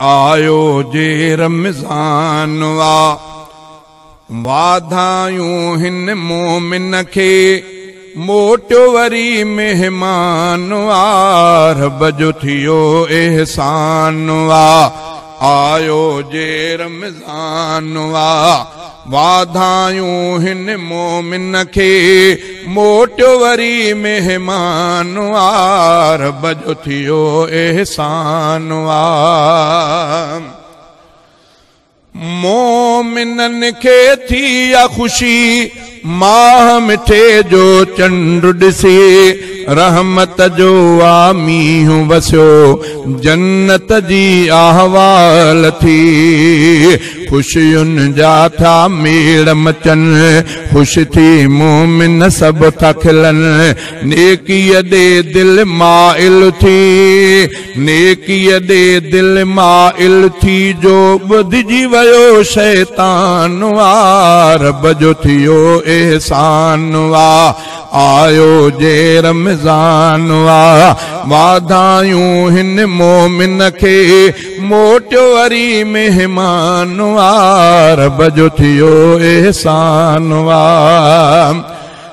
آيو جي آ. واڌايون هن مومن کي موٽيو وري مهمان آ. رب جو ٿيو احسان آ. آيو جي رمضان آ واڌايون هن مومن کي موٽيو وري مهمان آ رب جو ٿيو احسان آ مومنن کي ٿي آ خوشي ماهه مٺي جو چنڊ ڏسي रहमत जो आ मींहुं वसियो, जन्नत जी अहवाल थी। ख़ुशियुनि जा था मेड़ मचनि, ख़ुशि थी मोमिन सभु था खिलनि नेकीअ ॾे दिलि माइल थी नेकीअ ॾे दिलि माइल थी जो ॿुधिजी वियो शैतान आ रब जो थियो एहसान आ آيو جي رمضان آ واڌايون هن مومن کي موٽيو وري مهمان آ رب جو ٿيو احسان آ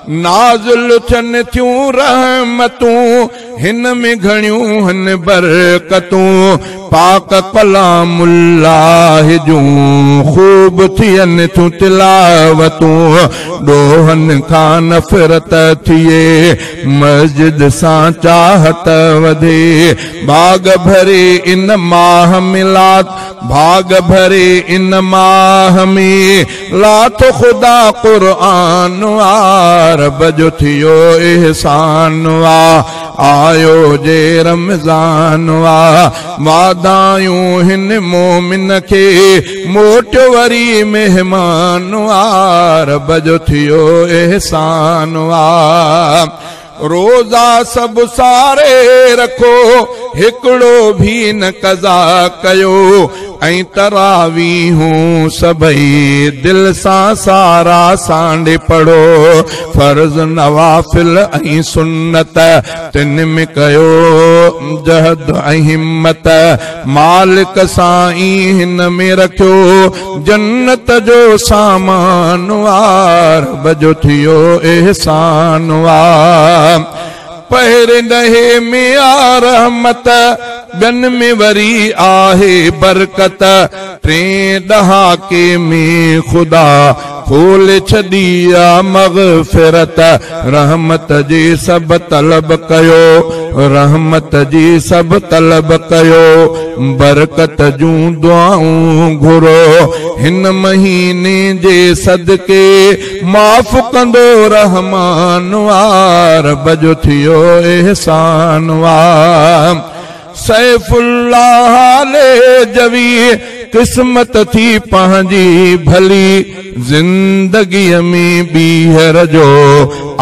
نازل ٿين ٿيون رهمتون هن ۾ گهڻيون هن برڪتون बाग भरे इन मिलात भाग भरे इन में। ख़ुदा थियो آيو جي رمضان آ وادايون هن مومن کي موٽيو وري مهمان آ روزا سڀ ساري رکو هڪڙو به نه ڪزا ڪيو ۽ تراوي هون سڀئي دل سان سارا سانڊي پڙهو. فرض نوافل ۽ سنت تن ۾ ڪيو جهد ۽ همت. مالڪ سان ئي هن ۾ رکيو. جنت جو سامان وار بجو ٿيو احسان وار پهرين ڏهي ۾ آ رحمت ٻين ۾ وري آهي برڪت. ٽي ڏهاڪي ۾ خدا کولي ڇڏي آ مگفرت. رحمت جي سڀ طلب ڪيو رحمت جي سڀ طلب ڪيو. برڪت جون دعائون گهرو هن مهيني جي صدقي معاف ڪندو رحمان وار. بجو ٿيو احسان وار سيفلاهه جوي قسمت ٿي پنهنجي ڀلي زندگيءَ ۾ ٻيهر جو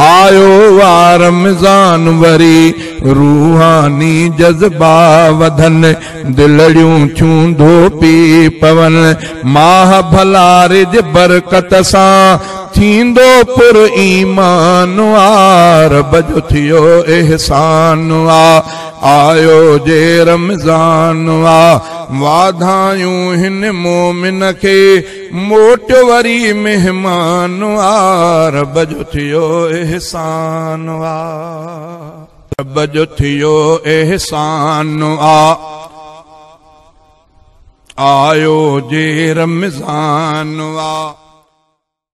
آيو وار رمضان وري روحاني جذبا وڌن دلڙيون ٿيون ڌوپي پون. ماهه ڀلا رج برڪت سان ٿيندو پور ايمان وار بجو ٿيو احسان آ آيو جي رمضان واڌايون هن مومن کي موٽيو وري مهمان آ رب جو ٿيو احسان آ رب جو ٿيو احسان آيو جي رمضان آ